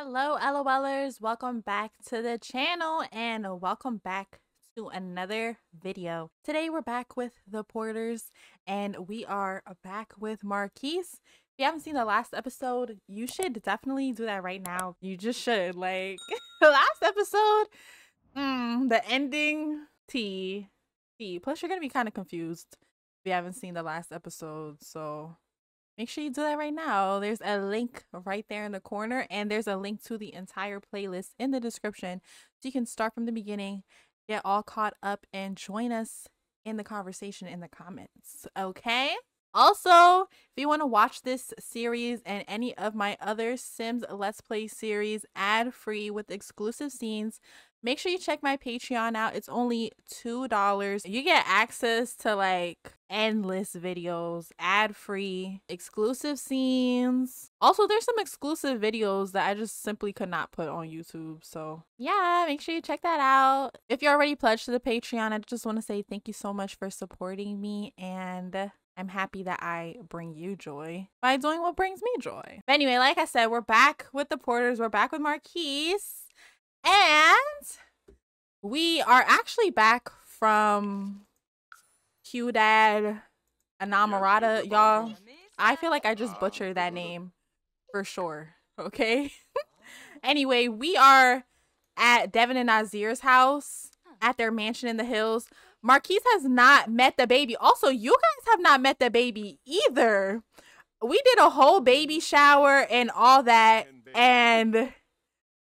Hello, LOLers. Welcome back to the channel and welcome back to another video. Today we're back with the Porters and we are back with Marquise. If you haven't seen the last episode, you should definitely do that right now. You just should. Like, the last episode, mm, the ending, T. T. Plus, you're going to be kind of confused if you haven't seen the last episode. So, make sure you do that right now. There's a link right there in the corner, and there's a link to the entire playlist in the description. So you can start from the beginning, get all caught up, and join us in the conversation in the comments. Okay? Also, if you want to watch this series and any of my other Sims Let's Play series ad free with exclusive scenes, make sure you check my Patreon out. It's only $2. You get access to like endless videos, ad free, exclusive scenes. Also, there's some exclusive videos that I just simply could not put on YouTube. So, yeah, make sure you check that out. If you're already pledged to the Patreon, I just want to say thank you so much for supporting me and I'm happy that I bring you joy by doing what brings me joy. But anyway, like I said, we're back with the Porters. We're back with Marquise. And we are actually back from Ciudad Enamorada. Y'all, I feel like I just butchered that name for sure. Okay? anyway, we are at Devin and Nazir's house at their mansion in the hills. Marquise has not met the baby. Also, you guys have not met the baby either. We did a whole baby shower and all that. And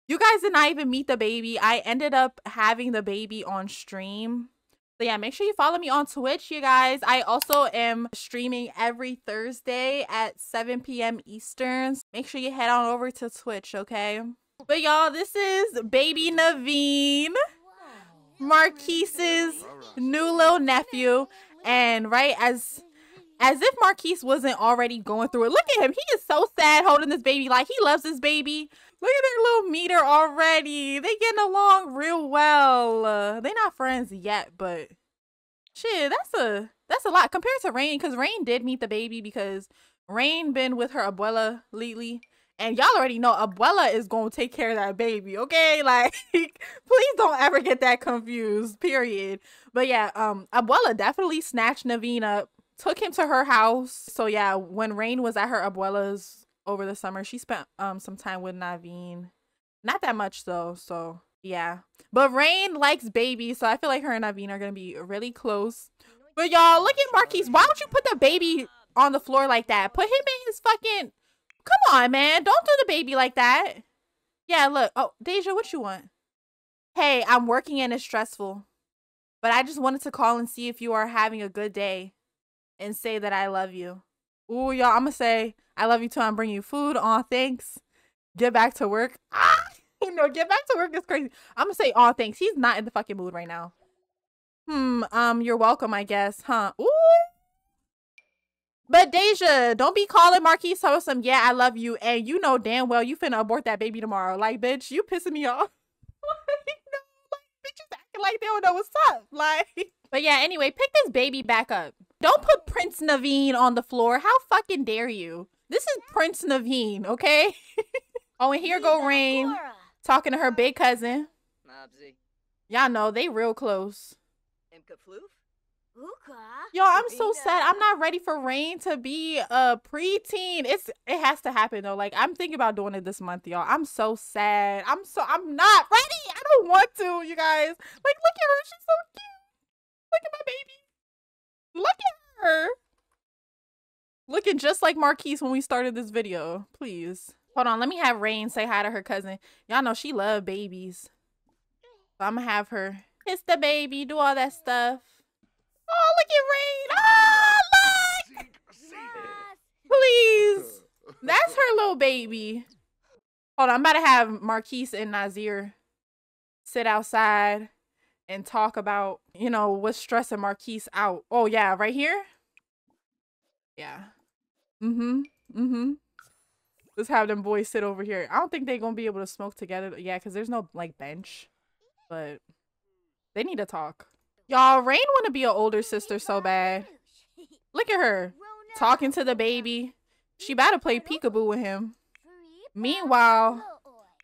you guys did not even meet the baby. I ended up having the baby on stream. So yeah, make sure you follow me on Twitch, you guys. I also am streaming every Thursday at 7 p.m. Eastern. Make sure you head on over to Twitch, okay? But y'all, this is baby Naveen. Marquise's new little nephew. And right as as if Marquise wasn't already going through it. Look at him. He is so sad holding this baby. Like he loves this baby. Look at their little meter already. They getting along real well. They not friends yet, but shit, that's a that's a lot compared to Rain. Because Rain did meet the baby because Rain been with her abuela lately. And y'all already know Abuela is to take care of that baby, okay? Like, please don't ever get that confused, period. But yeah, um, Abuela definitely snatched Naveen up, took him to her house. So yeah, when Rain was at her Abuela's over the summer, she spent um some time with Naveen. Not that much though, so yeah. But Rain likes baby, so I feel like her and Naveen are gonna be really close. But y'all, look at Marquise. Why don't you put the baby on the floor like that? Put him in his fucking Come on, man. Don't do the baby like that. Yeah, look. Oh, Deja, what you want? Hey, I'm working and it's stressful. But I just wanted to call and see if you are having a good day and say that I love you. Ooh, y'all, I'm to say I love you too. I'm bringing you food. Aw, thanks. Get back to work. Ah, you know, get back to work is crazy. I'm to say aw, thanks. He's not in the fucking mood right now. Hmm, um, you're welcome, I guess, huh? Ooh, but Deja, don't be calling Marquise some yeah, I love you, and you know damn well you finna abort that baby tomorrow. Like, bitch, you pissing me off. no, like, bitches acting like they don't know what's up. Like, but yeah, anyway, pick this baby back up. Don't put Prince Naveen on the floor. How fucking dare you? This is Prince Naveen, okay? oh, and here go Rain talking to her big cousin. Y'all know they real close. Yo, I'm so sad. I'm not ready for Rain to be a preteen. It's it has to happen though. Like I'm thinking about doing it this month, y'all. I'm so sad. I'm so I'm not ready. I don't want to, you guys. Like look at her. She's so cute. Look at my baby. Look at her. Looking just like Marquise when we started this video. Please. Hold on, let me have Rain say hi to her cousin. Y'all know she love babies. So I'm gonna have her kiss the baby, do all that stuff. Oh, look at Rain. Oh, look. Please. That's her little baby. Hold on. I'm about to have Marquise and Nazir sit outside and talk about, you know, what's stressing Marquise out. Oh, yeah. Right here? Yeah. Mm-hmm. Mm-hmm. Let's have them boys sit over here. I don't think they're to be able to smoke together. Yeah, because there's no, like, bench. But they need to talk. Y'all, Rain want to be an older sister so bad. Look at her. Talking to the baby. She about to play peekaboo with him. Meanwhile,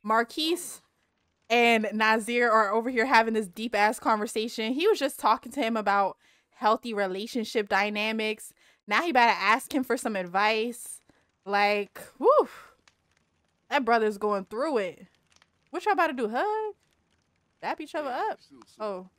Marquise and Nazir are over here having this deep ass conversation. He was just talking to him about healthy relationship dynamics. Now he about to ask him for some advice. Like, whew. That brother's going through it. What y'all about to do? Hug? Dap each other up? Oh.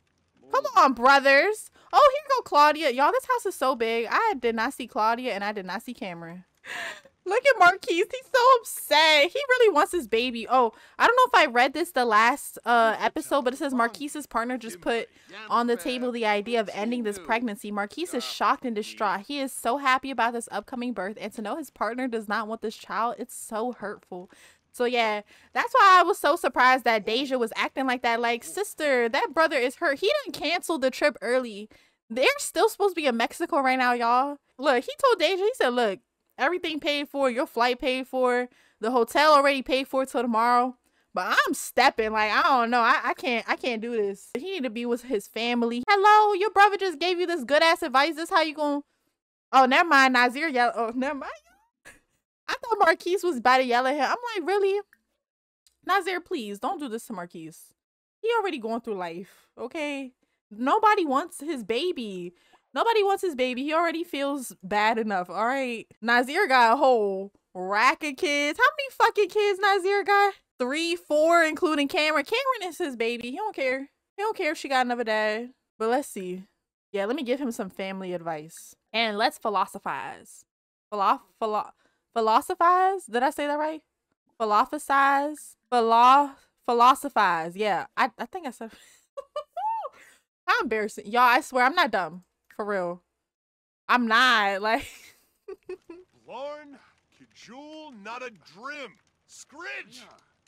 Come on, brothers. Oh, here go Claudia. Y'all, this house is so big. I did not see Claudia and I did not see Cameron. Look at Marquise. He's so upset. He really wants his baby. Oh, I don't know if I read this the last uh episode, but it says Marquise's partner just put on the table the idea of ending this pregnancy. Marquise is shocked and distraught. He is so happy about this upcoming birth, and to know his partner does not want this child, it's so hurtful. So yeah, that's why I was so surprised that Deja was acting like that. Like, sister, that brother is hurt. He didn't cancel the trip early. They're still supposed to be in Mexico right now, y'all. Look, he told Deja, he said, look, everything paid for, your flight paid for, the hotel already paid for till tomorrow. But I'm stepping like I don't know. I, I can't I can't do this. He need to be with his family. Hello, your brother just gave you this good ass advice. This how you going Oh, never mind. Nazir yell oh never mind. I thought Marquise was about to yell at him. I'm like, really? Nazir, please don't do this to Marquise. He already going through life, okay? Nobody wants his baby. Nobody wants his baby. He already feels bad enough. All right. Nazir got a whole rack of kids. How many fucking kids Nazir got? Three, four, including Cameron. Cameron is his baby. He don't care. He don't care if she got another dad. But let's see. Yeah, let me give him some family advice. And let's philosophize. Philo philo philosophize? Did I say that right? Philosophize? Philo philosophize. Yeah, I, I think I said. How embarrassing. Y'all, I swear I'm not dumb. For real. I'm not. Like. Lorn, Kajul, not a drim. Scridge.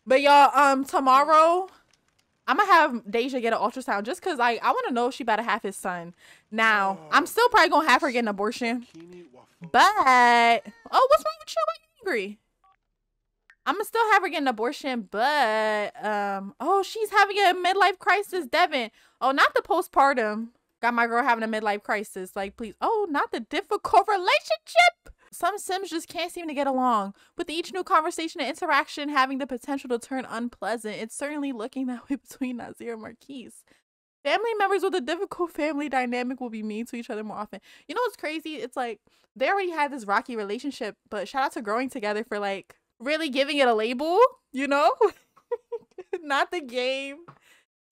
But y'all, um, tomorrow I'm gonna have Deja get an ultrasound just cause like I want to know if she better have his son. Now I'm still probably gonna have her get an abortion. But oh, what's wrong with you? Why you angry? I'm gonna still have her get an abortion, but um, oh, she's having a midlife crisis, Devin. Oh, not the postpartum. Got my girl having a midlife crisis. Like, please. Oh, not the difficult relationship. Some Sims just can't seem to get along. With each new conversation and interaction having the potential to turn unpleasant, it's certainly looking that way between Nazir and Marquise. Family members with a difficult family dynamic will be mean to each other more often. You know what's crazy? It's like they already had this rocky relationship, but shout out to growing together for like really giving it a label, you know? Not the game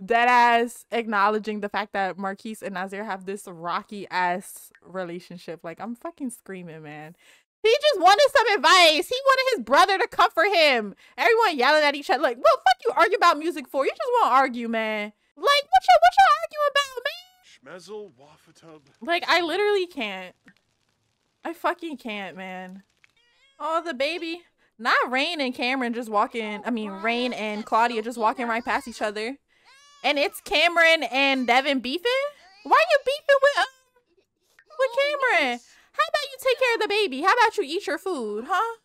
dead ass acknowledging the fact that Marquise and Nazir have this rocky ass relationship. Like I'm fucking screaming, man. He just wanted some advice. He wanted his brother to comfort him. Everyone yelling at each other. Like, what fuck you argue about music for? You just want to argue, man. Like, what you what you arguing about, man? Like, I literally can't. I fucking can't, man. Oh, the baby. Not Rain and Cameron just walking. I mean, Rain and Claudia just walking right past each other. And it's Cameron and Devin beefing? Why are you beefing with uh, with Cameron? How about you take care of the baby? How about you eat your food, huh?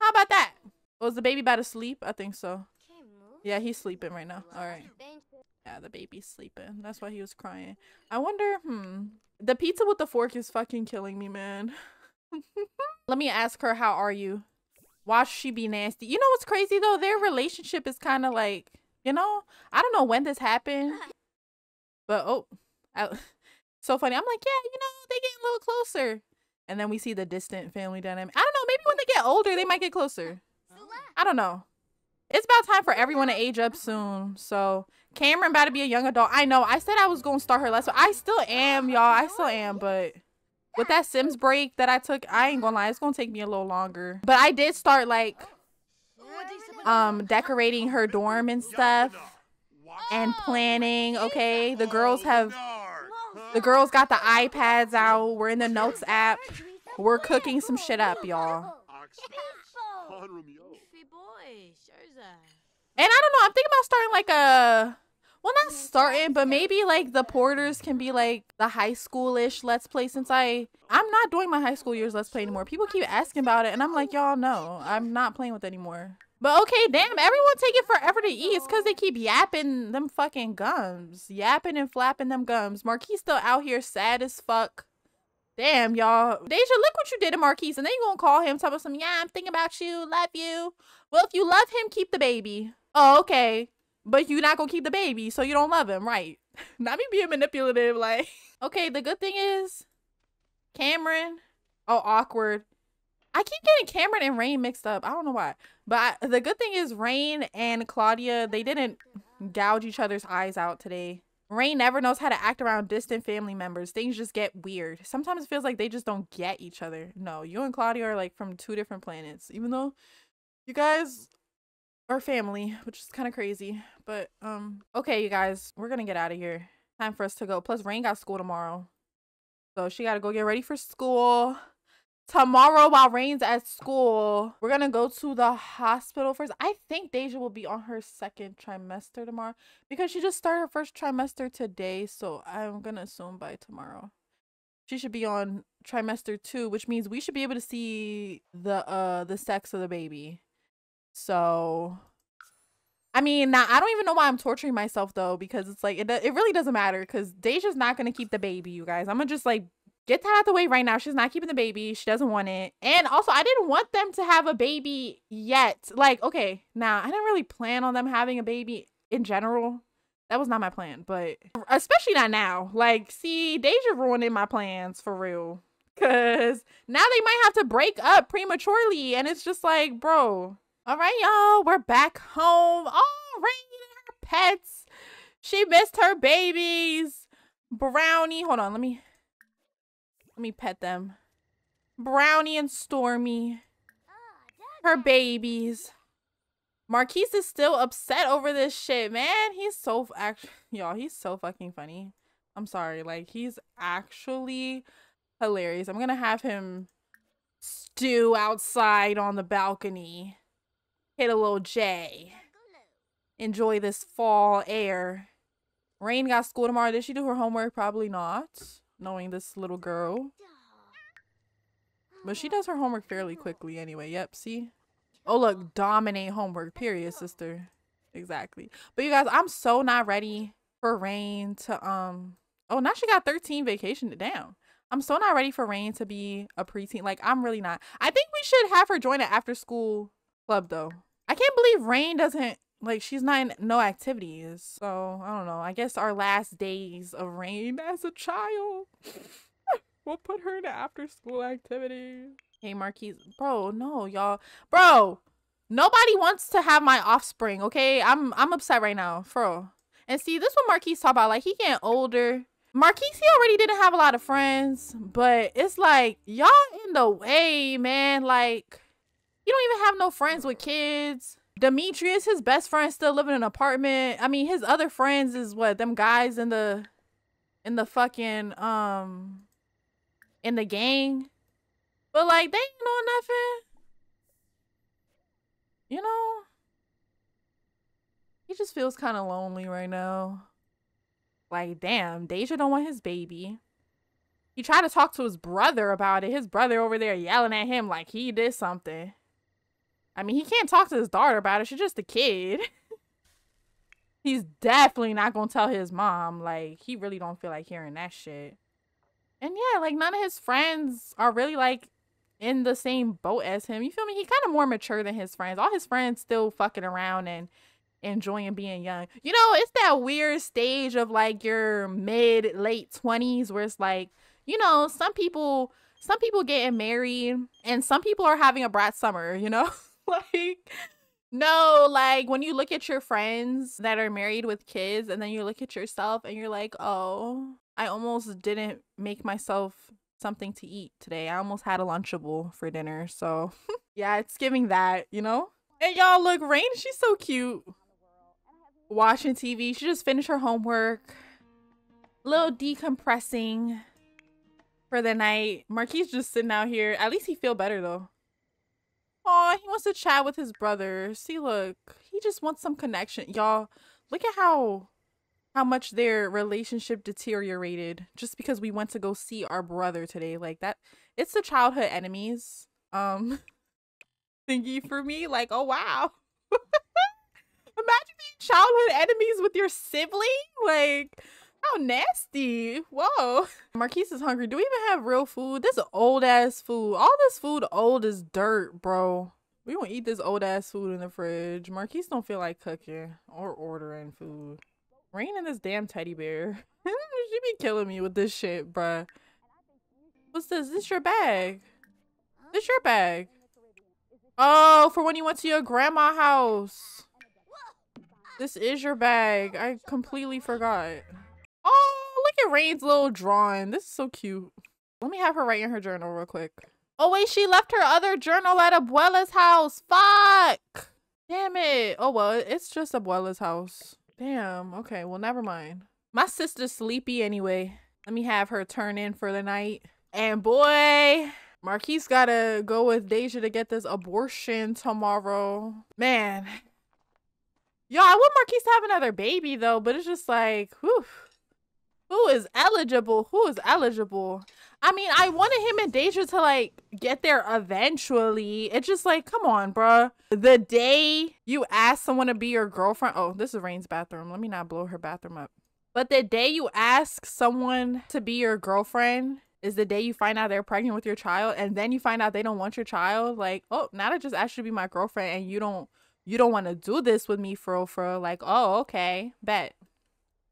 How about that? Was the baby about to sleep? I think so. Yeah, he's sleeping right now. All right. Yeah, the baby's sleeping. That's why he was crying. I wonder, hmm. The pizza with the fork is fucking killing me, man. Let me ask her, how are you? Watch she be nasty. You know what's crazy though? Their relationship is kind of like you know, I don't know when this happened, but oh, I, so funny. I'm like, yeah, you know, they get a little closer, and then we see the distant family dynamic. I don't know. Maybe when they get older, they might get closer. I don't know. It's about time for everyone to age up soon. So Cameron about to be a young adult. I know. I said I was gonna start her lesson. I still am, y'all. I still am, but with that Sims break that I took, I ain't gonna lie, it's gonna take me a little longer. But I did start like um decorating her dorm and stuff and planning okay? The girls have the girls got the ipads out. We're in the notes app. We're cooking some shit up y'all. And i don't know i'm thinking about starting like a well not starting but maybe like the porters can be like the high schoolish let's play since i i'm not doing my high school years let's play anymore. People keep asking about it and i'm like y'all no i'm not playing with anymore but okay, damn, everyone take it forever to eat. It's because they keep yapping them fucking gums. Yapping and flapping them gums. Marquise still out here sad as fuck. Damn, y'all. Deja, look what you did to Marquise. And then you gonna call him, tell him some, yeah, I'm thinking about you, love you. Well, if you love him, keep the baby. Oh, okay. But you're not gonna keep the baby, so you don't love him, right? not me being manipulative, like okay, the good thing is Cameron. Oh, awkward. I keep getting Cameron and Rain mixed up. I don't know why. But I, the good thing is Rain and Claudia, they didn't gouge each other's eyes out today. Rain never knows how to act around distant family members. Things just get weird. Sometimes it feels like they just don't get each other. No, you and Claudia are like from two different planets. Even though you guys are family, which is kind of crazy. But um okay, you guys, we're going to get out of here. Time for us to go. Plus Rain got school tomorrow. So she got to go get ready for school tomorrow while Rain's at school, we're gonna go to the hospital first. I think Deja will be on her second trimester tomorrow because she just started her first trimester today. So I'm gonna assume by tomorrow. She should be on trimester two, which means we should be able to see the uh the sex of the baby. So I mean, now I don't even know why I'm torturing myself though, because it's like it, it really doesn't matter because Deja's not gonna keep the baby, you guys. I'm gonna just like get that out the way right now. She's not keeping the baby. She doesn't want it. And also, I didn't want them to have a baby yet. Like, okay, now I didn't really plan on them having a baby in general. That was not my plan, but especially not now. Like, see, Deja ruining my plans for real. Cause now they might have to break up prematurely. And it's just like, bro. All right, y'all. We're back home. All right, her pets. She missed her babies. Brownie. Hold on, let me let me pet them. Brownie and Stormy. Her babies. Marquise is still upset over this shit, man. He's so actually, y'all. He's so fucking funny. I'm sorry, like he's actually hilarious. I'm gonna have him stew outside on the balcony, hit a little J, enjoy this fall air. Rain got school tomorrow. Did she do her homework? Probably not knowing this little girl. But she does her homework fairly quickly anyway. Yep, see? Oh, look, dominate homework, period, sister. Exactly. But you guys, I'm so not ready for Rain to, um, oh, now she got 13 vacation to down. I'm so not ready for Rain to be a preteen. Like, I'm really not. I think we should have her join an after school club, though. I can't believe Rain doesn't like she's not in no activities. So I don't know. I guess our last days of Rain as a child. we'll put her in after school activity. Hey Marquise. Bro, no, y'all. Bro, nobody wants to have my offspring, okay? I'm I'm upset right now, bro. And see, this what Marquise talk about. Like he getting older. Marquise, he already didn't have a lot of friends, but it's like y'all in the way, man. Like, you don't even have no friends with kids. Demetrius, his best friend, still living in an apartment. I mean, his other friends is what them guys in the in the fucking um in the gang. But like they ain't know nothing. You know? He just feels kind of lonely right now. Like, damn, Deja don't want his baby. He tried to talk to his brother about it. His brother over there yelling at him like he did something. I mean, he can't talk to his daughter about it. She's just a kid. He's definitely not gonna tell his mom. Like, he really don't feel like hearing that shit. And yeah, like none of his friends are really like in the same boat as him. You feel me? He kind of more mature than his friends. All his friends still fucking around and enjoying being young. You know, it's that weird stage of like your mid late 20s where it's like, you know, some people some people getting married and some people are having a brat summer, you know? like no, like when you look at your friends that are married with kids and then you look at yourself and you're like, "Oh, I almost didn't make myself something to eat today. I almost had a lunchable for dinner." So, yeah, it's giving that, you know? And y'all look, Rain, she's so cute. Watching TV. She just finished her homework. A little decompressing for the night. Marquise just sitting out here. At least he feel better though. Oh, he wants to chat with his brother. See, look, he just wants some connection. Y'all, look at how how much their relationship deteriorated just because we went to go see our brother today. Like that, it's the childhood enemies. Um, thingy for me. Like, oh wow. Imagine being childhood enemies with your sibling. Like, how nasty. Whoa. Marquise is hungry. Do we even have real food? This is old ass food. All this food old as dirt, bro. We gonna eat this old ass food in the fridge. Marquise don't feel like cooking or ordering food. Rain this damn teddy bear. she be killing me with this shit, bruh. What's this? This your bag? This your bag? Oh, for when you went to your grandma house. This is your bag. I completely forgot. At Rain's little drawing. This is so cute. Let me have her write in her journal real quick. Oh wait, she left her other journal at Abuela's house. Fuck. Damn it. Oh well, it's just Abuela's house. Damn. Okay, well never mind. My sister's sleepy anyway. Let me have her turn in for the night. And boy, Marquise gotta go with Deja to get this abortion tomorrow. Man. Yo, I want Marquise to have another baby though, but it's just like, whew. Who is eligible? Who is eligible? I mean, I wanted him and Deja to like get there eventually. It's just like, come on, bruh. The day you ask someone to be your girlfriend. Oh, this is Rain's bathroom. Let me not blow her bathroom up. But the day you ask someone to be your girlfriend is the day you find out they're pregnant with your child and then you find out they don't want your child. Like, oh, now I just asked you to be my girlfriend and you don't you don't want to do this with me for for like, oh, okay, bet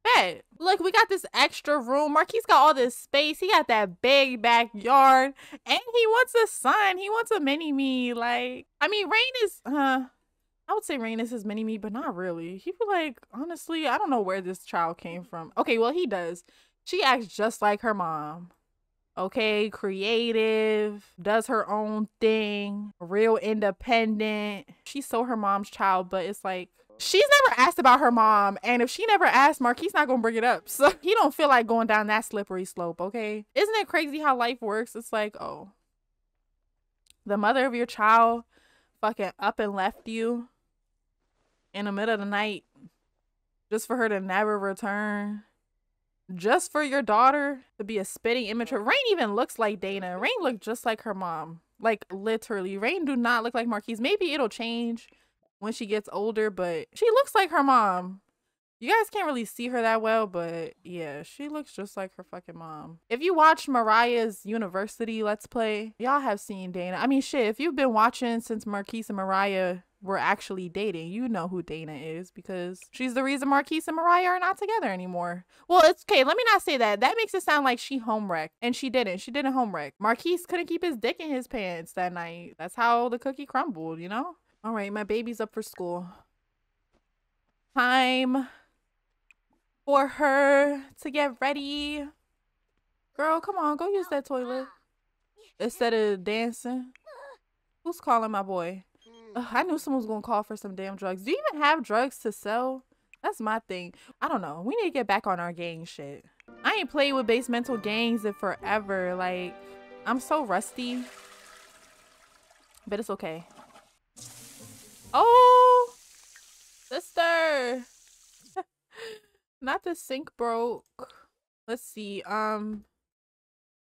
bet. Look, we got this extra room. Marquise got all this space. He got that big backyard. And he wants a son. He wants a mini me. Like, I mean, Rain is uh I would say Rain is his mini me, but not really. He feel like, honestly, I don't know where this child came from. Okay, well he does. She acts just like her mom. Okay, creative, does her own thing, real independent. She's so her mom's child, but it's like she's never asked about her mom and if she never asked marquise not gonna bring it up. So he don't feel like going down that slippery slope okay? Isn't it crazy how life works? It's like oh the mother of your child fucking up and left you in the middle of the night just for her to never return just for your daughter to be a spitting image rain even looks like dana. Rain looked just like her mom. Like literally rain do not look like marquise. Maybe it'll change when she gets older, but she looks like her mom. You guys can't really see her that well, but yeah, she looks just like her fucking mom. If you watch Mariah's University Let's Play, y'all have seen Dana. I mean, shit, if you've been watching since Marquise and Mariah were actually dating, you know who Dana is because she's the reason Marquise and Mariah are not together anymore. Well, it's okay. Let me not say that. That makes it sound like she home wrecked, and she didn't. She didn't home wreck. Marquise couldn't keep his dick in his pants that night. That's how the cookie crumbled, you know? All right, my baby's up for school. Time for her to get ready. Girl, come on, go use that toilet. Instead of dancing. Who's calling my boy? Hmm. Ugh, I knew someone was going to call for some damn drugs. Do you even have drugs to sell? That's my thing. I don't know. We need to get back on our gang shit. I ain't played with basemental gangs in forever. Like, I'm so rusty. But it's okay. Oh, sister. Not the sink broke. Let's see. Um,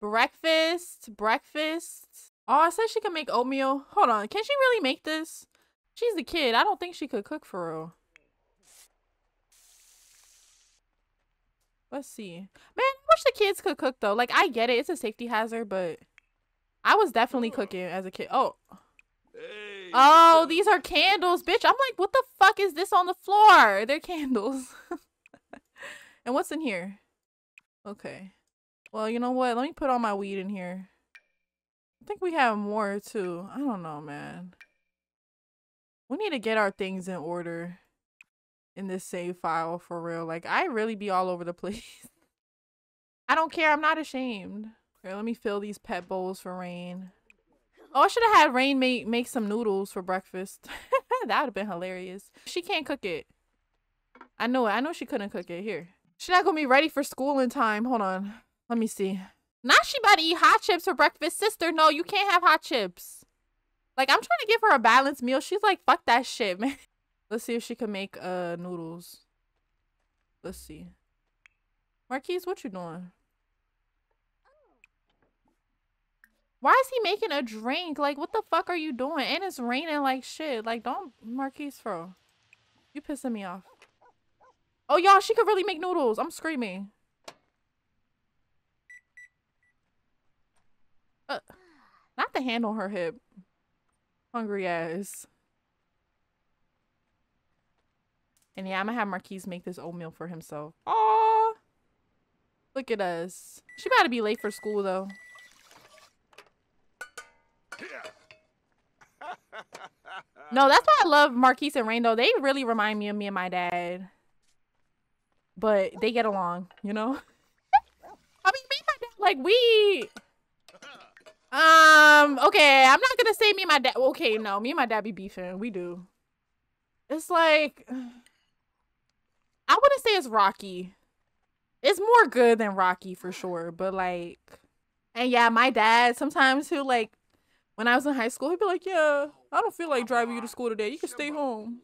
breakfast, breakfast. Oh, I said she could make oatmeal. Hold on. Can she really make this? She's a kid. I don't think she could cook for real. Let's see. Man, I wish the kids could cook though. Like, I get it. It's a safety hazard, but I was definitely cooking as a kid. Oh. Hey. Oh, these are candles, bitch. I'm like, what the fuck is this on the floor? They're candles. and what's in here? Okay. Well, you know what? Let me put all my weed in here. I think we have more too. I don't know, man. We need to get our things in order in this save file for real. Like, I really be all over the place. I don't care. I'm not ashamed. Here, let me fill these pet bowls for rain. Oh, I should have had Rain make make some noodles for breakfast. that would have been hilarious. She can't cook it. I know it. I know she couldn't cook it. Here. She's not gonna be ready for school in time. Hold on. Let me see. Not she about to eat hot chips for breakfast. Sister, no, you can't have hot chips. Like, I'm trying to give her a balanced meal. She's like, fuck that shit, man. Let's see if she can make uh noodles. Let's see. Marquise, what you doing? Why is he making a drink? Like, what the fuck are you doing? And it's raining like shit. Like, don't Marquise fro. You pissing me off. Oh, y'all, she could really make noodles. I'm screaming. Uh, not the hand on her hip. Hungry ass. And yeah, I'm gonna have Marquise make this oatmeal for himself. Oh, look at us. She about to be late for school though. No, that's why I love Marquise and though. They really remind me of me and my dad. But they get along, you know? I mean, me and my dad, like, we... Um, okay, I'm not gonna say me and my dad... Okay, no, me and my dad be beefing. We do. It's like... I wouldn't say it's Rocky. It's more good than Rocky for sure, but like... And yeah, my dad, sometimes he'll like when I was in high school, he'd be like, "Yeah, I don't feel like driving you to school today. You can stay home."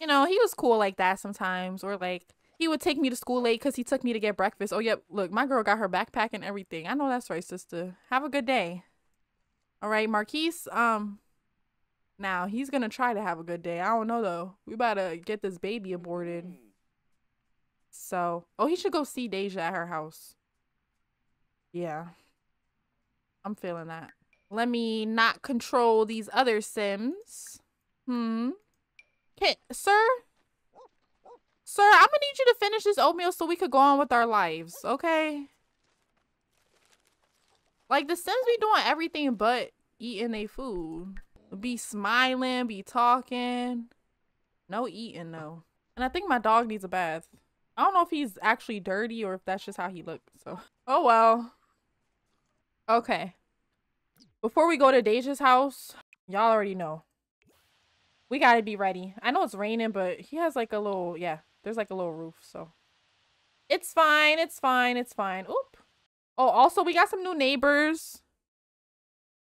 You know, he was cool like that sometimes, or like he would take me to school late because he took me to get breakfast. Oh, yep, look, my girl got her backpack and everything. I know that's right, sister. Have a good day. All right, Marquise. Um, now he's gonna try to have a good day. I don't know though. We about to get this baby aborted. So, oh, he should go see Deja at her house. Yeah, I'm feeling that. Let me not control these other Sims. Hmm. Okay, sir? Sir, I'm gonna need you to finish this oatmeal so we could go on with our lives, okay? Like, the Sims be doing everything but eating their food. Be smiling, be talking. No eating, though. And I think my dog needs a bath. I don't know if he's actually dirty or if that's just how he looks, so. Oh, well. Okay. Before we go to Deja's house, y'all already know. We gotta be ready. I know it's raining, but he has like a little, yeah, there's like a little roof, so. It's fine, it's fine, it's fine. Oop. Oh, also, we got some new neighbors.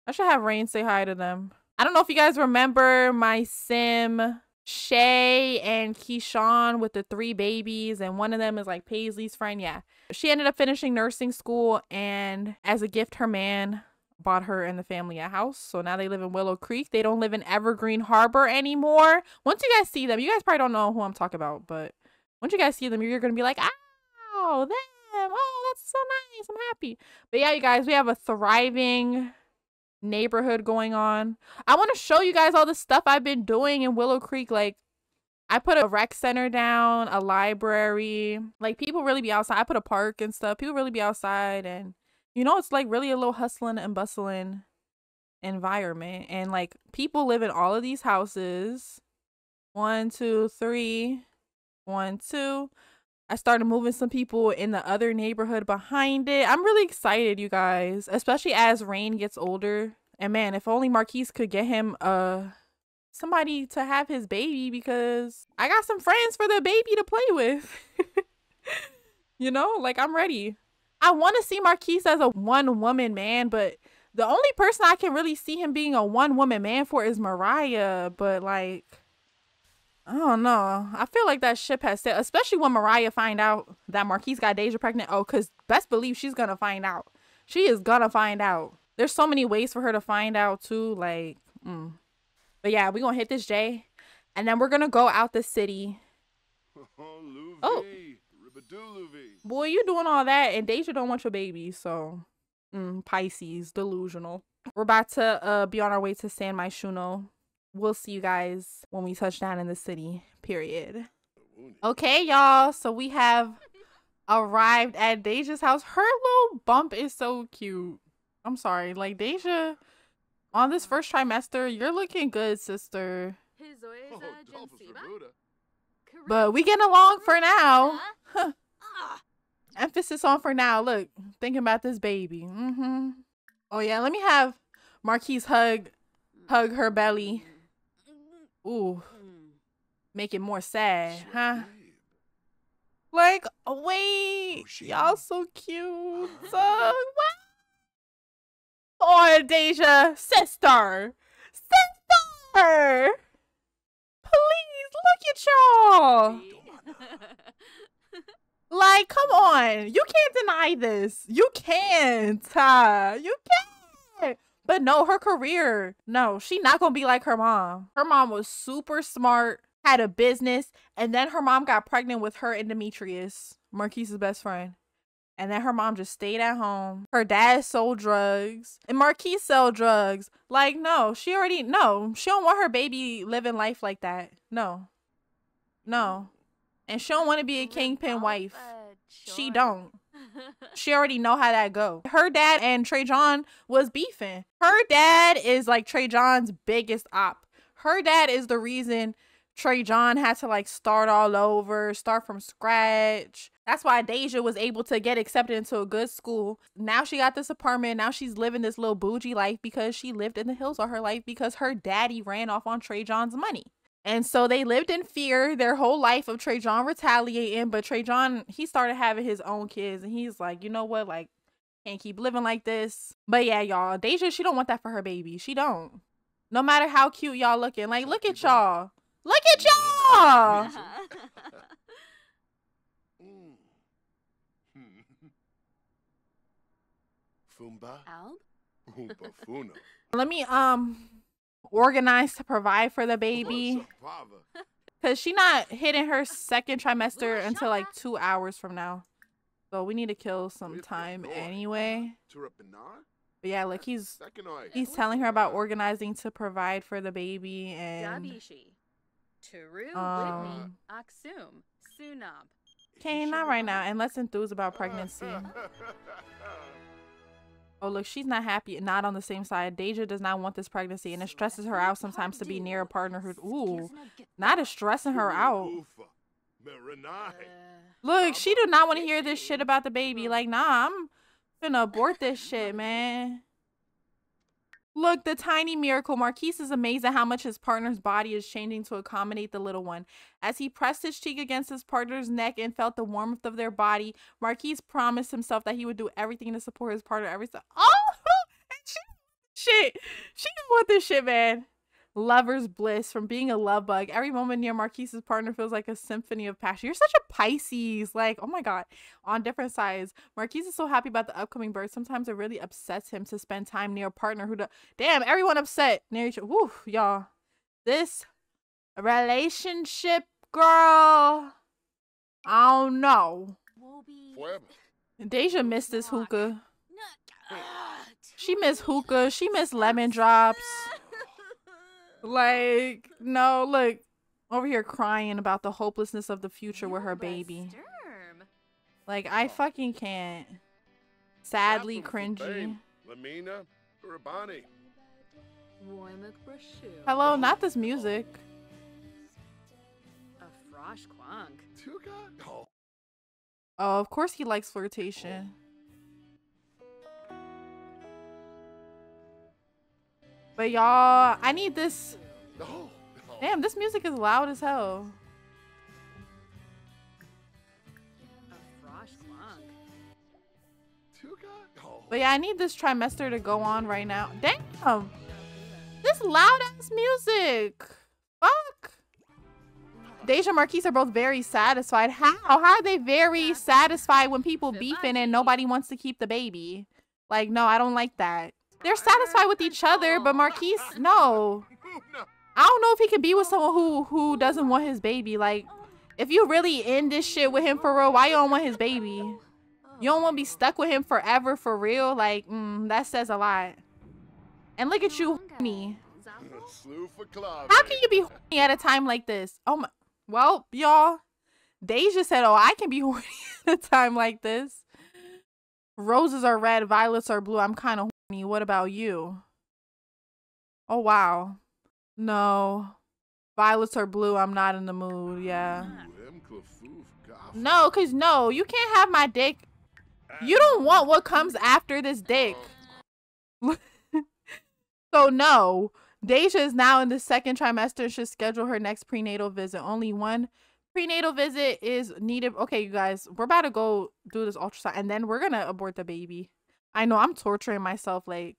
I should have Rain say hi to them. I don't know if you guys remember my sim, Shay and Keyshawn with the three babies, and one of them is like Paisley's friend. Yeah. She ended up finishing nursing school, and as a gift, her man bought her and the family a house. So now they live in Willow Creek. They don't live in Evergreen Harbor anymore. Once you guys see them, you guys probably don't know who I'm talking about, but once you guys see them, you're going to be like, oh, them. Oh, that's so nice. I'm happy. But yeah, you guys, we have a thriving neighborhood going on. I want to show you guys all the stuff I've been doing in Willow Creek. Like, I put a rec center down, a library. Like, people really be outside. I put a park and stuff. People really be outside and you know, it's like really a little hustling and bustling environment. And like people live in all of these houses. One, two, three, one, two. I started moving some people in the other neighborhood behind it. I'm really excited, you guys, especially as Rain gets older. And man, if only Marquise could get him uh somebody to have his baby because I got some friends for the baby to play with. you know, like I'm ready. I want to see Marquise as a one woman man, but the only person I can really see him being a one woman man for is Mariah. But like, I don't know. I feel like that ship has sailed, especially when Mariah find out that Marquise got Deja pregnant. Oh, cause best believe she's gonna find out. She is gonna find out. There's so many ways for her to find out too. Like, mm. but yeah, we gonna hit this J, and then we're gonna go out the city. oh. Boy, you're doing all that, and Deja don't want your baby, so mm, Pisces, delusional. We're about to uh, be on our way to San Myshuno. We'll see you guys when we touch down in the city. Period. Okay, y'all. So we have arrived at Deja's house. Her little bump is so cute. I'm sorry, like Deja. On this first trimester, you're looking good, sister. But we getting along for now. Emphasis on for now. Look, thinking about this baby. Mm-hmm. Oh yeah, let me have Marquise hug hug her belly. Ooh. Make it more sad, huh? Like, wait, y'all so cute. Uh, what? Oh, Deja, sister, sister. Please look at y'all. Like, come on. You can't deny this. You can't. Uh, you can't. But no, her career. No, she not gonna be like her mom. Her mom was super smart, had a business, and then her mom got pregnant with her and Demetrius, Marquise's best friend. And then her mom just stayed at home. Her dad sold drugs. And Marquise sell drugs. Like, no, she already no. She don't want her baby living life like that. No. No. And she don't want to be a kingpin wife. She don't. she already know how that go. Her dad and Trey John was beefing. Her dad is like Trey John's biggest op. Her dad is the reason Trey John had to like start all over, start from scratch. That's why Deja was able to get accepted into a good school. Now she got this apartment. Now she's living this little bougie life because she lived in the hills all her life because her daddy ran off on Trey John's money. And so they lived in fear their whole life of Trey John retaliating. But Trey John, he started having his own kids and he's like, you know what? Like, can't keep living like this. But yeah, y'all, Deja, she don't want that for her baby. She don't. No matter how cute y'all looking. Like, look at y'all. Look at y'all. Fumba? Alb? Let me um organize to provide for the baby. Cause she not hitting her second trimester until like two hours from now. So we need to kill some time anyway. But yeah, like he's he's telling her about organizing to provide for the baby and Dabishi. Turu, Whitney, um Aksum, Sunab. okay, not right now, and less enthused about pregnancy. Oh look, she's not happy, and not on the same side. Deja does not want this pregnancy, and it stresses her out sometimes to be near a partner who, ooh, not is stressing her out. Look, she do not want to hear this shit about the baby. Like, nah, I'm gonna abort this shit, man. Look, the tiny miracle. Marquise is amazed at how much his partner's body is changing to accommodate the little one. As he pressed his cheek against his partner's neck and felt the warmth of their body, Marquise promised himself that he would do everything to support his partner every step. Oh, shit, she didn't want this shit, man. Lover's bliss from being a love bug. Every moment near Marquise's partner feels like a symphony of passion. You're such a Pisces. Like, oh my God. On different sides, Marquise is so happy about the upcoming birth. Sometimes it really upsets him to spend time near a partner who, do- damn, everyone upset near each other. Woo, y'all. This relationship, girl, I don't know. Wobi. Deja missed this hookah. She missed hookah. She missed lemon drops. Like, no, look, over here crying about the hopelessness of the future with her baby. Like, I fucking can't. Sadly cringy. Lamina, Urabani. Hello, not this music. A frosh quank. Oh, Oh, of course he likes flirtation. But y'all, I need this. Damn, this music is loud as hell. But yeah, I need this trimester to go on right now. Damn! This loud ass music! Fuck! Deja and Marquise are both very satisfied. How? How are they very satisfied when people beefing and nobody wants to keep the baby? Like, no, I don't like that. They're satisfied with each other, but Marquise, no. I don't know if he can be with someone who who doesn't want his baby. Like, if you really in this shit with him for real, why you don't want his baby? You don't want to be stuck with him forever for real? Like, mm, that says a lot. And look at you, me. How can you be horny at a time like this? Oh my. Well, y'all, Deja said, "Oh, I can be horny at a time like this." Roses are red, violets are blue. I'm kind of horny. What about you? Oh wow. No. Violets are blue. I'm not in the mood. Yeah. No, cause no, you can't have my dick. You don't want what comes after this dick. so no, Deja is now in the second trimester and should schedule her next prenatal visit. Only one prenatal visit is needed. Okay, you guys, we're about to go do this ultrasound and then we're gonna abort the baby. I know I'm torturing myself, like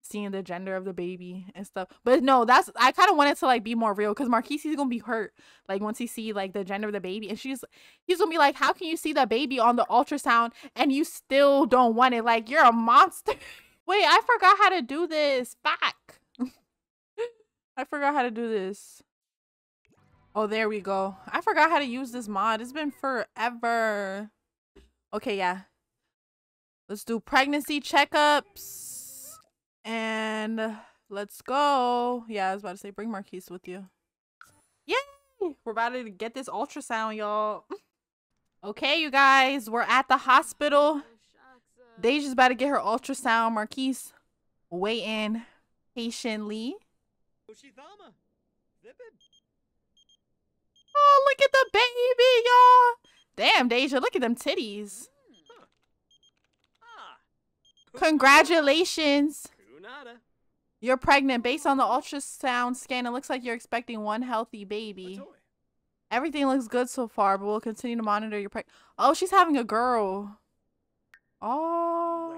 seeing the gender of the baby and stuff. But no, that's I kind of wanted to like be more real because Marquise is gonna be hurt like once he see like the gender of the baby, and she's he's gonna be like, how can you see the baby on the ultrasound and you still don't want it? Like you're a monster. Wait, I forgot how to do this. Fuck. I forgot how to do this. Oh, there we go. I forgot how to use this mod. It's been forever. Okay, yeah. Let's do pregnancy checkups. And let's go. Yeah, I was about to say, bring Marquise with you. Yay! We're about to get this ultrasound, y'all. okay, you guys, we're at the hospital. Deja's about to get her ultrasound. Marquise waiting patiently. Oh, look at the baby, y'all. Damn, Deja, look at them titties. Congratulations. You're pregnant. Based on the ultrasound scan, it looks like you're expecting one healthy baby. Everything looks good so far, but we'll continue to monitor your preg- Oh, she's having a girl. Oh.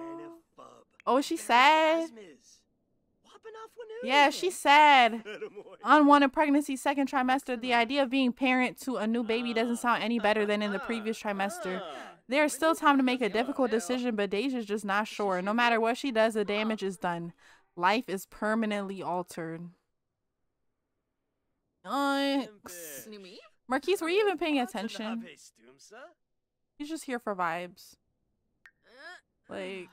Oh, she's sad. Yeah, she's sad. Unwanted pregnancy, second trimester. The idea of being parent to a new baby doesn't sound any better than in the previous trimester. There is still time to make a difficult decision, but Deja's just not sure. No matter what she does, the damage is done. Life is permanently altered. Yikes. Marquise, were you even paying attention? He's just here for vibes. Like,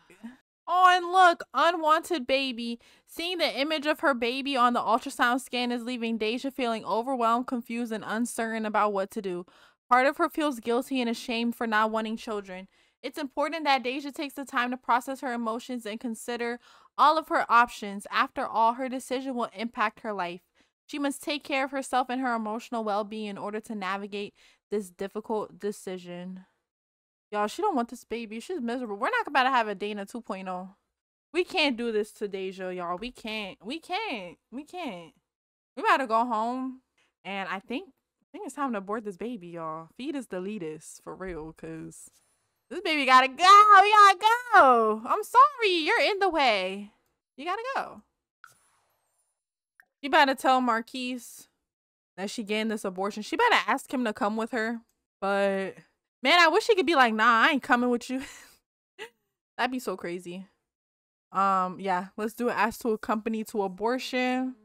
oh, and look, unwanted baby. Seeing the image of her baby on the ultrasound scan is leaving Deja feeling overwhelmed, confused, and uncertain about what to do. Part of her feels guilty and ashamed for not wanting children. It's important that Deja takes the time to process her emotions and consider all of her options. After all, her decision will impact her life. She must take care of herself and her emotional well-being in order to navigate this difficult decision. Y'all, she don't want this baby. She's miserable. We're not about to have a Dana 2.0. We can't do this to Deja, y'all. We can't. We can't. We can't. We about to go home. And I think I think it's time to abort this baby, y'all. Feed us the leaders for real, cause this baby gotta go. You gotta go. I'm sorry, you're in the way. You gotta go. You better tell Marquise that she getting this abortion. She better ask him to come with her. But man, I wish he could be like, nah, I ain't coming with you. That'd be so crazy. Um, yeah, let's do it. Ask to accompany to abortion.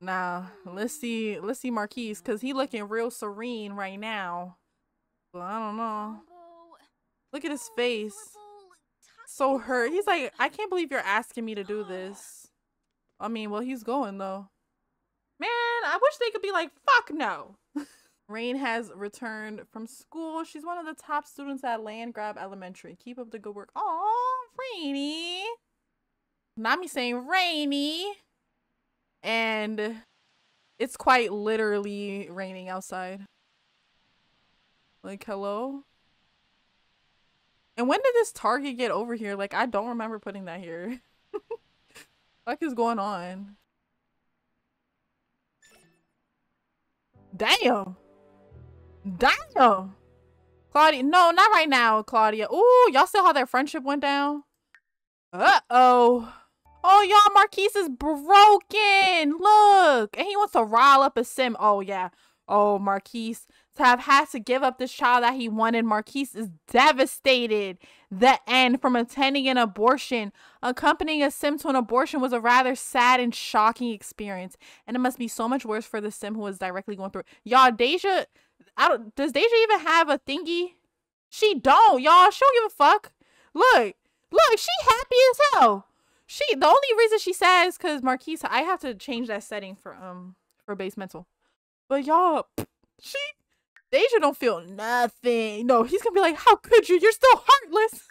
Now, let's see, let's see Marquise, cause he looking real serene right now. But I don't know. Look at his face. So hurt. He's like, I can't believe you're asking me to do this. I mean, well, he's going though. Man, I wish they could be like, fuck no. Rain has returned from school. She's one of the top students at Landgrab Elementary. Keep up the good work. Oh, Rainy. Not me saying Rainy. And it's quite literally raining outside. Like, hello? And when did this Target get over here? Like, I don't remember putting that here. what is going on? Damn. Damn. Claudia, no, not right now, Claudia. Ooh, y'all saw how their friendship went down? Uh-oh. Oh, y'all, Marquise is broken. Look. And he wants to rile up a sim. Oh, yeah. Oh, Marquise. To have had to give up this child that he wanted, Marquise is devastated. The end from attending an abortion. Accompanying a sim to an abortion was a rather sad and shocking experience. And it must be so much worse for the sim who was directly going through it. Y'all, Deja, I don't, does Deja even have a thingy? She don't, y'all. She don't give a fuck. Look, look, she happy as hell. She the only reason she says because Marquise, I have to change that setting for um for Basemental. But y'all, she Deja don't feel nothing. No, he's gonna be like, How could you? You're still heartless.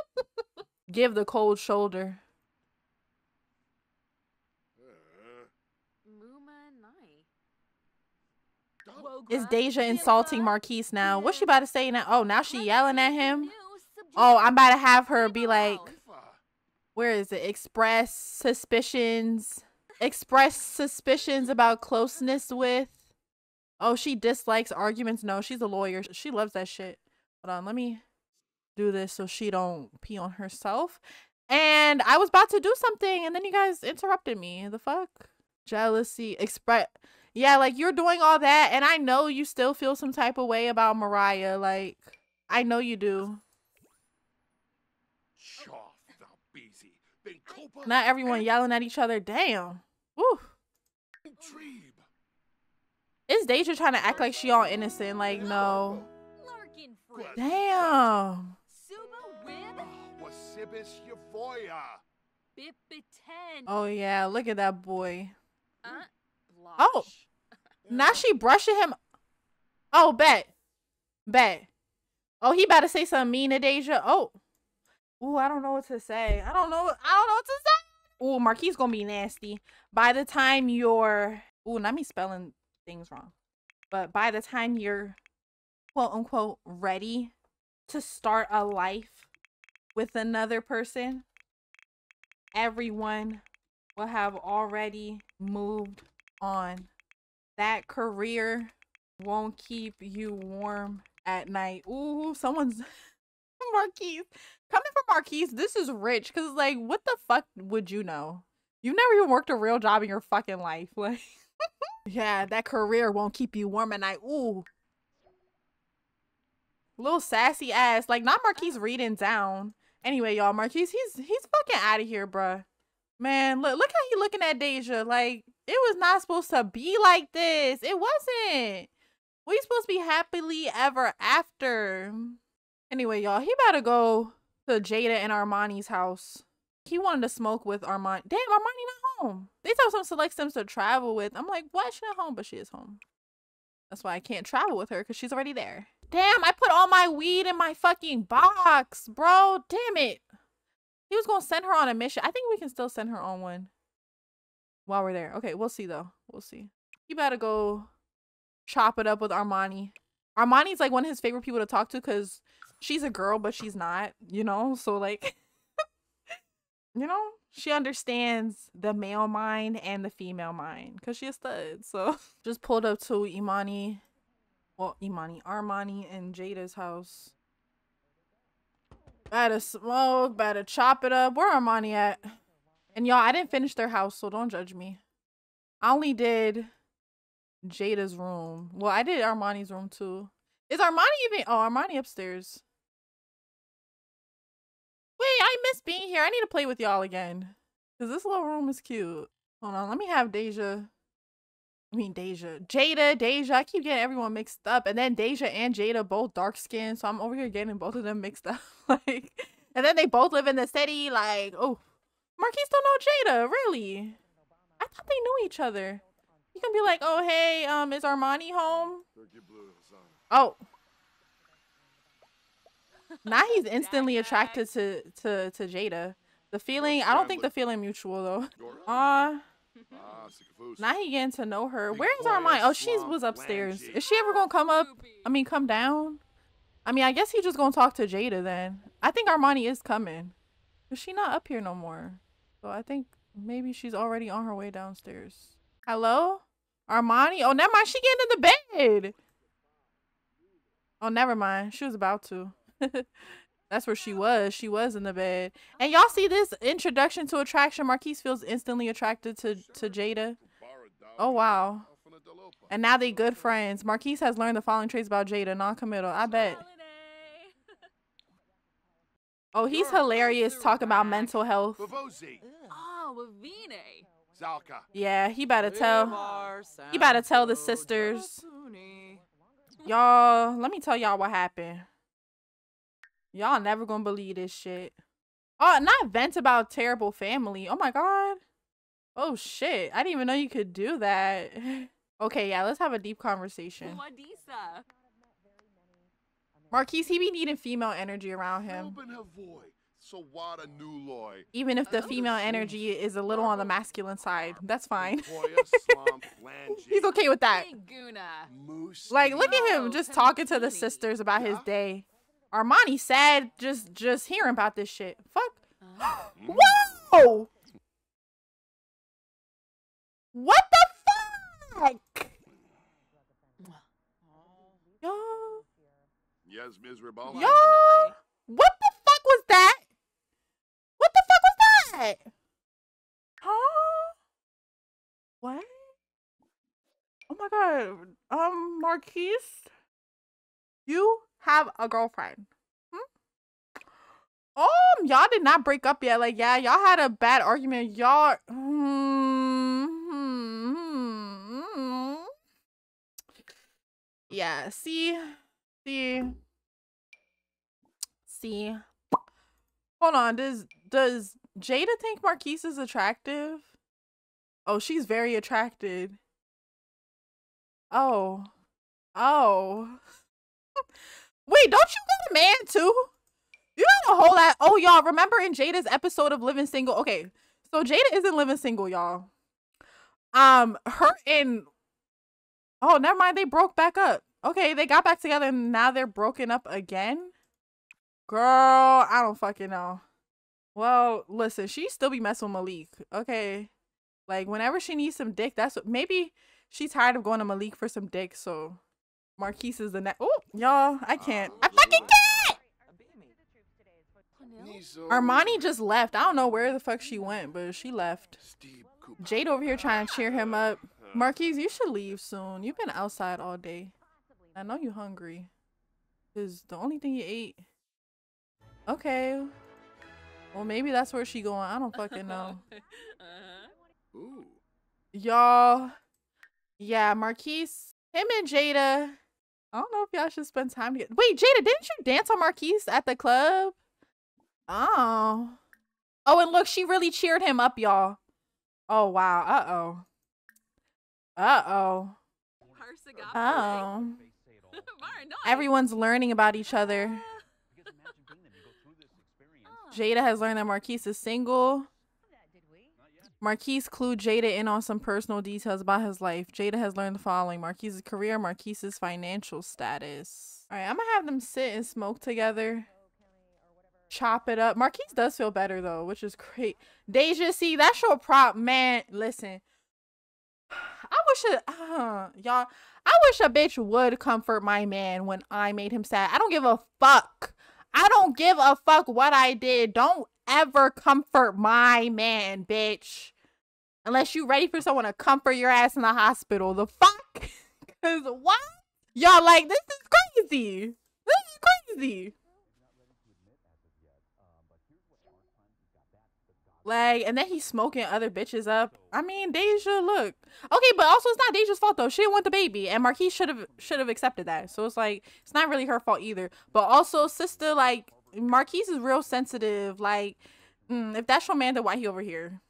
Give the cold shoulder. Is Deja insulting Marquise now? What's she about to say now? Oh, now she yelling at him. Oh, I'm about to have her be like, where is it? Express suspicions. Express suspicions about closeness with. Oh, she dislikes arguments. No, she's a lawyer. She loves that shit. Hold on, let me do this so she don't pee on herself. And I was about to do something and then you guys interrupted me. The fuck? Jealousy. Express. Yeah, like you're doing all that and I know you still feel some type of way about Mariah. Like, I know you do. Not everyone yelling at each other. Damn. Woo. Is Deja trying to act like she all innocent? Like, no. Damn. Sibis Euforia. Bipiten. Oh yeah, look at that boy. Uh, Oh. Now she brushing him. Oh, bet. Bet. Oh, he about to say something mean to Deja. Oh. Ooh, I don't know what to say. I don't know. I don't know what to say. Ooh, Marquise gonna be nasty. By the time you're ooh, not me spelling things wrong. But by the time you're quote unquote ready to start a life with another person, everyone will have already moved on. That career won't keep you warm at night. Ooh, someone's Marquise. Coming from Marquise, this is rich. Cause like, what the fuck would you know? You've never even worked a real job in your fucking life. Like, yeah, that career won't keep you warm at night. Ooh. Little sassy ass. Like, not Marquise reading down. Anyway, y'all, Marquise, he's he's fucking out of here, bruh. Man, look look how he looking at Deja. Like, it was not supposed to be like this. It wasn't. We supposed to be happily ever after. Anyway, y'all, he about to go to Jada and Armani's house. He wanted to smoke with Armani. Damn, Armani not home. They tell some select sims to travel with. I'm like, what? She not home, but she is home. That's why I can't travel with her because she's already there. Damn, I put all my weed in my fucking box, bro. Damn it. He was gonna send her on a mission. I think we can still send her on one while we're there. Okay, we'll see though. We'll see. He better go chop it up with Armani. Armani's like one of his favorite people to talk to because she's a girl, but she's not, you know? So like you know, she understands the male mind and the female mind because she a stud. So just pulled up to Imani, well, Imani, Armani, and Jada's house. Better smoke, better chop it up. Where Armani at? And y'all, I didn't finish their house, so don't judge me. I only did Jada's room. Well, I did Armani's room too. Is Armani even? Oh, Armani upstairs. Wait, I miss being here. I need to play with y'all again. Because this little room is cute. Hold on, let me have Deja. I mean, Deja. Jada, Deja. I keep getting everyone mixed up. And then Deja and Jada both dark skinned. So I'm over here getting both of them mixed up. like, and then they both live in the city. Like, oh, Marquise don't know Jada. Really? I thought they knew each other. You can be like, oh, hey, um, is Armani home? Turkey Blue, son. Oh. now he's instantly attracted to, to, to Jada. The feeling, I don't think the feeling mutual though. Dora? Uh, Ah, now he getting to know her. Big Where's boy, Armani? Oh, she was upstairs. langy. Is she ever gonna come up? I mean, come down? I mean, I guess he just gonna talk to Jada then. I think Armani is coming. Is she not up here no more? So I think maybe she's already on her way downstairs. Hello? Armani? Oh, never mind. She getting in the bed. Oh, never mind. She was about to. That's where she was. She was in the bed. And y'all see this introduction to attraction? Marquise feels instantly attracted to, to Jada. Oh, wow. And now they good friends. Marquise has learned the following traits about Jada. Non-committal. I bet. Oh, he's hilarious talking about mental health. Oh, Zalka. Yeah, he better tell. You better tell the sisters. Y'all, let me tell y'all what happened. Y'all never gonna believe this shit. Oh, not vent about terrible family. Oh my god. Oh shit. I didn't even know you could do that. Okay, yeah, let's have a deep conversation. Wadisa. Marquise, he be needing female energy around him. Ruben Havoy. Sawada Nuloy. Even if the female energy is a little on the masculine side. That's fine. Koya Swamp Langy. He's okay with that. Like, look at him just talking to the sisters about his day. Armani sad just just hearing about this shit. Fuck. Oh. Whoa! What the fuck? Yo, Yes, miserable. Yo. what the fuck was that? What the fuck was that? Huh? What? Oh my god. Um, Marquise, you have a girlfriend. Hmm? Um, y'all did not break up yet. Like, yeah, y'all had a bad argument. Y'all. Hmm, hmm, hmm. Yeah. See, see, see. Hold on. Does does Jada think Marquise is attractive? Oh, she's very attracted. Oh. Oh. Wait, don't you got a man too? You got a whole lot. Oh, y'all, remember in Jada's episode of Living Single? Okay, so Jada isn't living single, y'all. Um, her and oh, never mind, they broke back up. Okay, they got back together and now they're broken up again. Girl, I don't fucking know. Well, listen, she still be messing with Malik. Okay. Like whenever she needs some dick, that's what maybe she's tired of going to Malik for some dick, so Marquise is the next. Oh, y'all, I can't. I fucking can't. Armani just left. I don't know where the fuck she went, but she left. Jade over here trying to cheer him up. Marquise, you should leave soon. You've been outside all day. I know you're hungry. Cause the only thing you ate. Okay. Well, maybe that's where she going. I don't fucking know. uh-huh. Y'all. Yeah, Marquise. Him and Jada. I don't know if y'all should spend time together. Wait, Jada, didn't you dance on Marquise at the club? Oh. Oh, and look, she really cheered him up, y'all. Oh, wow. Uh-oh. Uh-oh. Oh. Everyone's learning about each other. Jada has learned that Marquise is single. Marquise clued Jada in on some personal details about his life. Jada has learned the following Marquise's career, Marquise's financial status. All right, I'm gonna have them sit and smoke together. Chop it up. Marquise does feel better though, which is great. Deja, see, that's your prop, man. Listen, I wish a uh, y'all. I wish a bitch would comfort my man when I made him sad. I don't give a fuck. I don't give a fuck what I did. Don't ever comfort my man, bitch. Unless you ready for someone to comfort your ass in the hospital. The fuck? Cause what? Y'all like this is crazy. This is crazy. Like, and then he's smoking other bitches up. I mean, Deja, look. Okay, but also it's not Deja's fault though. She didn't want the baby, and Marquise should have should have accepted that. So it's like it's not really her fault either. But also, sister, like Marquise is real sensitive. Like, mm, if that's your man, then why he over here?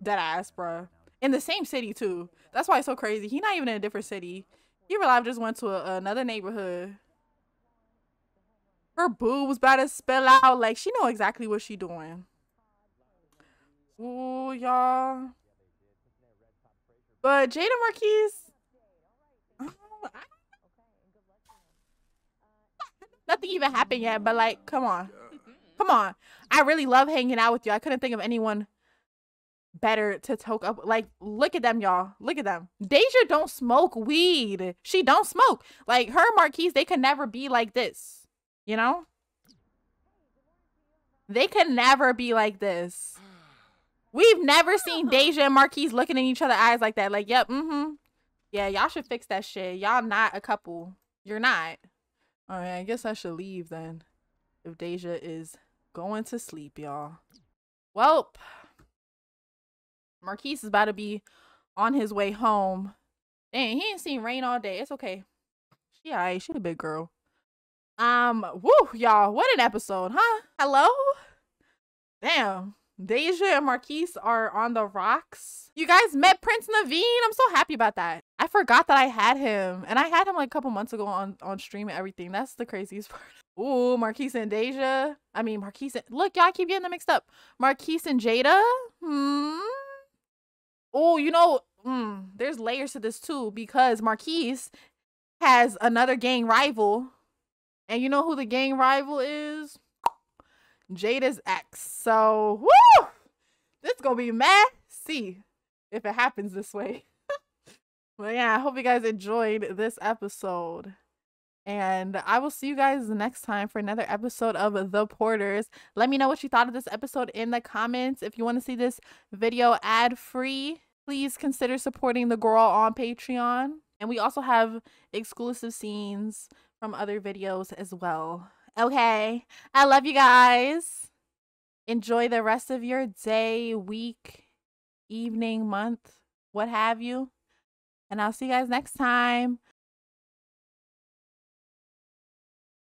That ass, bro. In the same city too. That's why it's so crazy. He not even in a different city. He real life just went to a, another neighborhood. Her boo was about to spill out. Like she know exactly what she doing. Ooh, y'all. But Jada Marquise, nothing even happened yet. But like, come on, come on. I really love hanging out with you. I couldn't think of anyone better to talk up. Like, look at them, y'all. Look at them. Deja don't smoke weed. She don't smoke. Like her Marquise, they could never be like this. You know? They could never be like this. We've never seen Deja and Marquise looking in each other's eyes like that. Like, yep, mm-hmm. Yeah, y'all should fix that shit. Y'all not a couple. You're not. All right, I guess I should leave then. If Deja is going to sleep, y'all. Welp. Marquise is about to be on his way home. Dang, he ain't seen rain all day. It's okay. She alright. She a big girl. Um, woo, y'all. What an episode, huh? Hello? Damn. Deja and Marquise are on the rocks. You guys met Prince Naveen. I'm so happy about that. I forgot that I had him. And I had him like a couple months ago on, on stream and everything. That's the craziest part. Ooh, Marquise and Deja. I mean, Marquise. And, look, y'all keep getting them mixed up. Marquise and Jada. Hmm. Oh, you know, mm, there's layers to this too because Marquise has another gang rival. And you know who the gang rival is? Jada's ex. So, woo! This gonna be messy if it happens this way. but yeah, I hope you guys enjoyed this episode. And I will see you guys next time for another episode of The Porters. Let me know what you thought of this episode in the comments. If you want to see this video ad free, please consider supporting the girl on Patreon. And we also have exclusive scenes from other videos as well. Okay. I love you guys. Enjoy the rest of your day, week, evening, month, what have you. And I'll see you guys next time.